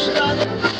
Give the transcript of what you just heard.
started.